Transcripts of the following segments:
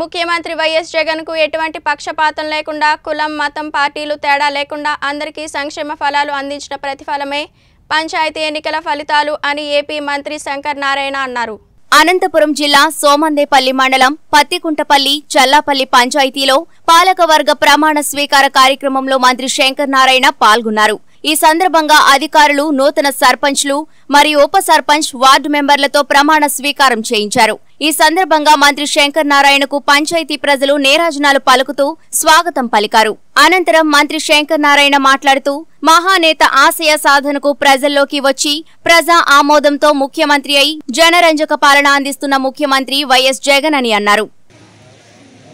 ముఖ్యమంత్రి వైఎస్ జగన్కు ఎటువంటి పక్షపాతం లేకుండా కులం మతం పార్టీలు తేడా లేకుండా అందరికీ సంక్షేమ ఫలాలు అందించిన ప్రతిఫలమే పంచాయతీ ఎన్నికల ఫలితాలు అని ఏపీ మంత్రి శంకర్ నారాయణ అన్నారు. అనంతపురం జిల్లా సోమందేపల్లి మండలం పత్తికుంటపల్లి చల్లాపల్లి పంచాయతీలో పాలకవర్గ ప్రమాణ స్వీకార కార్యక్రమంలో మంత్రి శంకర్ నారాయణ పాల్గొన్నారు. ఈ సందర్భంగా అధికారులు నూతన సర్పంచ్లు మరియు ఉప సర్పంచ్ వార్డు మెంబర్లతో ప్రమాణ స్వీకారం చేయించారు. ఈ సందర్భంగా మంత్రి శంకర్ నారాయణకు పంచాయతీ ప్రజలు నేరాజనాలు పలుకుతూ స్వాగతం పలికారు. అనంతరం మంత్రి శంకర్ నారాయణ మాట్లాడుతూ మహానేత ఆశయ సాధనకు ప్రజల్లోకి వచ్చి ప్రజా ఆమోదంతో ముఖ్యమంత్రి అయి జనరంజక పాలన అందిస్తున్న ముఖ్యమంత్రి వైఎస్ జగన్ అని అన్నారు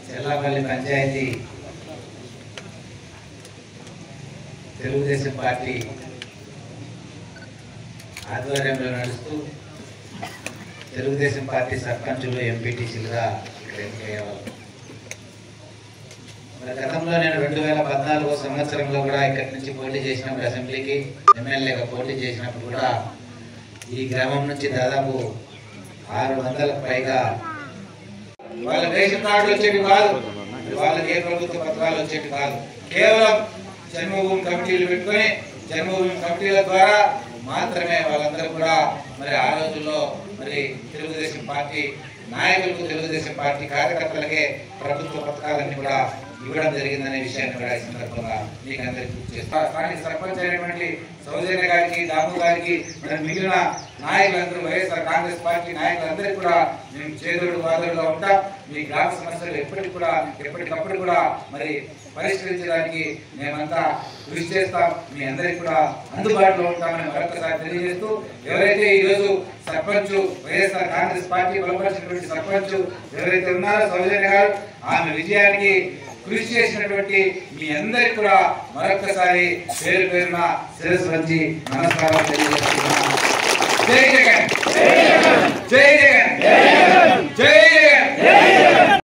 చెల్లపల్లి పంచాయతీ తెలుగుదేశం పార్టీ ఆధ్వర్యంలో నడుస్తూ తెలుగుదేశం పార్టీ సర్పంచులు ఎంపీటీసీలుగా ఇక్కడ ఎన్నికయ్యేవాళ్ళు మరి గతంలో నేను రెండు వేల పద్నాలుగో సంవత్సరంలో కూడా ఇక్కడి నుంచి పోటీ చేసినప్పుడు అసెంబ్లీకి ఎమ్మెల్యేగా పోటీ చేసినప్పుడు కూడా ఈ గ్రామం నుంచి దాదాపు ఆరు వందలకు పైగా వాళ్ళ రేషన్ కార్డులు వచ్చేవి కాదు. వాళ్ళకి ఏ ప్రభుత్వ పథకాలు వచ్చేవి కాదు. కేవలం జన్మభూమి కమిటీలు పెట్టుకొని జన్మభూమి కమిటీల ద్వారా మాత్రమే వాళ్ళందరూ కూడా మరి ఆ రోజుల్లో మరి తెలుగుదేశం పార్టీ నాయకులకు తెలుగుదేశం పార్టీ కార్యకర్తలకే ప్రభుత్వ పథకాలన్నీ కూడా ఇవ్వడం జరిగిందనే విషయాన్ని కూడా ఈ సందర్భంగా మీకు అందరికీ చేస్తా స్థానిక సర్పంచ్ అయినటువంటి సౌజన్య గారికి దాము గారికి మరి మిగిలిన నాయకులందరూ వైఎస్ఆర్ కాంగ్రెస్ పార్టీ నాయకులందరికీ కూడా మేము చేదోడు బాధలుగా ఉంటాం. మీ గ్రామ సమస్యలు ఎప్పటికి కూడా ఎప్పటికప్పుడు కూడా మరి పరిష్కరించడానికి మేమంతా కృషి చేస్తాం. మీ అందరికీ కూడా అందుబాటులో ఉంటామని మరొకసారి తెలియజేస్తూ ఎవరైతే ఈరోజు సర్పంచ్ వైఎస్ఆర్ కాంగ్రెస్ పార్టీ బలపరిచినటువంటి సర్పంచ్ ఎవరైతే ఉన్నారో సౌజన్య గారు ఆమె విజయానికి కృషి చేసినటువంటి మీ అందరికి కూడా మరొకసారి పేరు పేరున శిరస్సు వచ్చి నమస్కారం తెలియజేస్తున్నాను. జై జగన్!